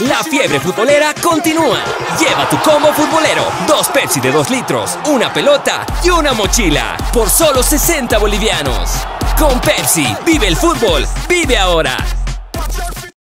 La fiebre futbolera continúa. Lleva tu combo futbolero. Dos Pepsi de 2 litros, una pelota y una mochila. Por solo 60 bolivianos. Con Pepsi, vive el fútbol. Vive ahora.